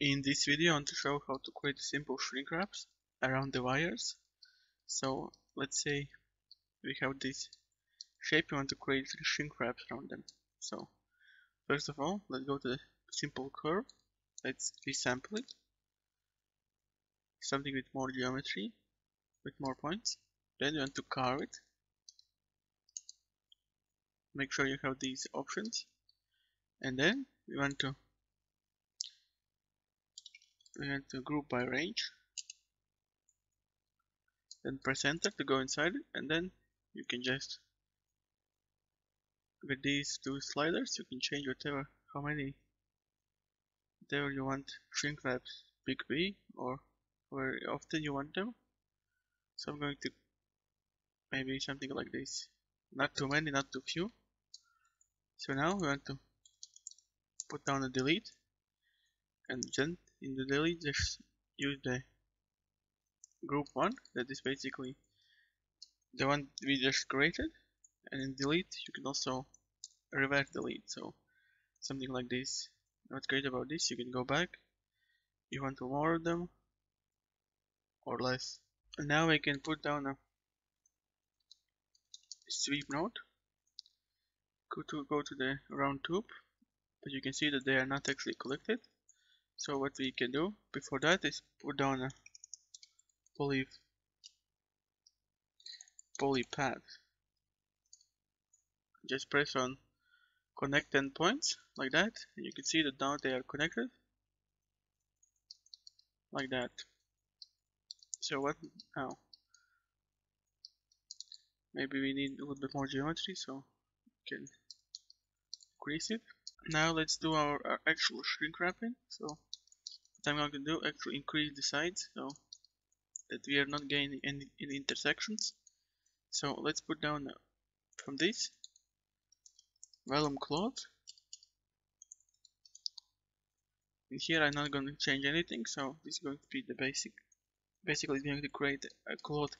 In this video I want to show how to create simple shrink wraps around the wires. So let's say we have this shape, we want to create shrink wraps around them. So first of all, let's go to the simple curve. Let's resample it. Something with more geometry, with more points. Then you want to carve it. Make sure you have these options. And then we want to to group by range. Then press enter to go inside it and then you can just with these two sliders you can change whatever how many whatever you want shrink wraps big B or very often you want them. So I'm going to maybe something like this. Not too many not too few. So now we want to put down a delete and then in the delete just use the group one that is basically the one we just created and in delete you can also reverse delete. So something like this. What's great about this you can go back. You want to more of them or less. And now we can put down a sweep node. Go to go to the round tube but you can see that they are not actually collected so what we can do before that is put down a poly poly path. Just press on connect endpoints like that and you can see that now they are connected like that. So what now? Maybe we need a little bit more geometry so we can increase it. Now let's do our, our actual shrink wrapping. So what I'm going to do actually increase the sides so that we are not gaining any, any intersections. So let's put down uh, from this vellum cloth. And here I'm not going to change anything so this is going to be the basic basically it's going to create a cloth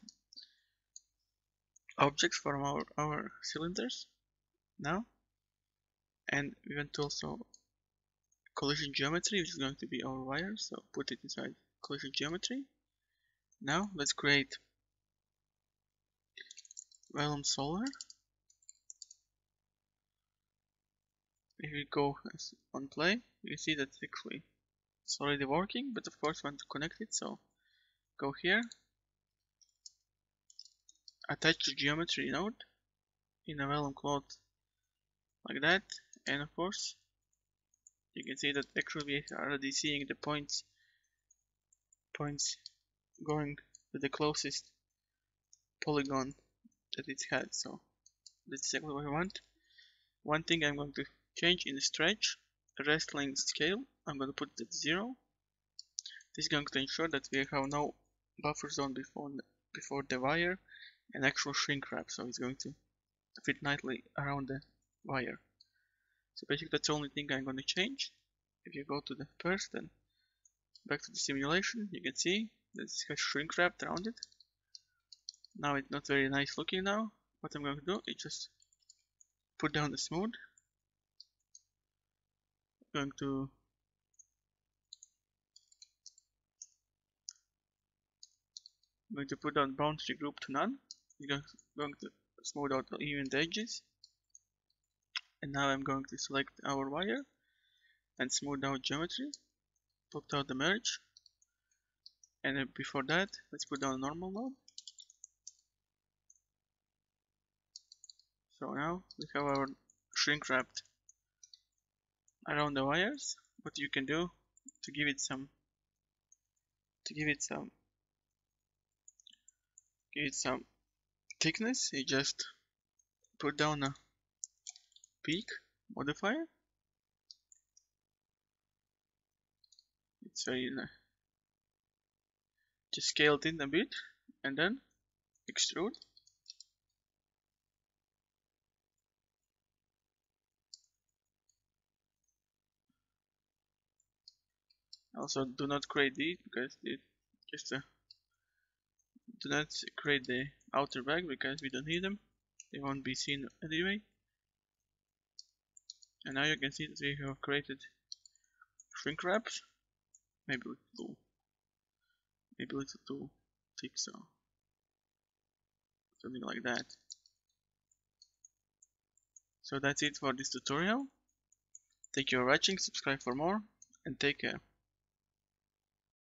objects from our, our cylinders. Now and we want to also collision geometry which is going to be our wire. So put it inside collision geometry. Now let's create vellum solver. If we go on play you see that actually it's already working but of course we want to connect it. So go here. Attach the geometry node in a vellum cloth like that and of course you can see that actually we are already seeing the points points going to the closest polygon that it had. So that's exactly what I want. One thing I'm going to change in the stretch rest length scale I'm going to put it at zero. This is going to ensure that we have no buffer zone before before the wire and actual shrink wrap. So it's going to fit nicely around the wire so basically that's the only thing I'm going to change. If you go to the first and back to the simulation, you can see that it has shrink wrapped around it. Now it's not very nice looking now. What I'm going to do is just put down the smooth. I'm going to I'm going to put down boundary group to none. I'm going to smooth out even the edges and now I'm going to select our wire and smooth out geometry put out the merge. And before that let's put down a normal node so now we have our shrink wrapped around the wires. What you can do to give it some to give it some give it some thickness you just put down a peak modifier? It's very uh, just scale in a bit and then extrude. Also do not create these because it just uh, do not create the outer bag because we don't need them. They won't be seen anyway and now you can see that we have created shrink wraps. Maybe little too maybe little too thick so something like that. So that's it for this tutorial. Thank you for watching. Subscribe for more. And take care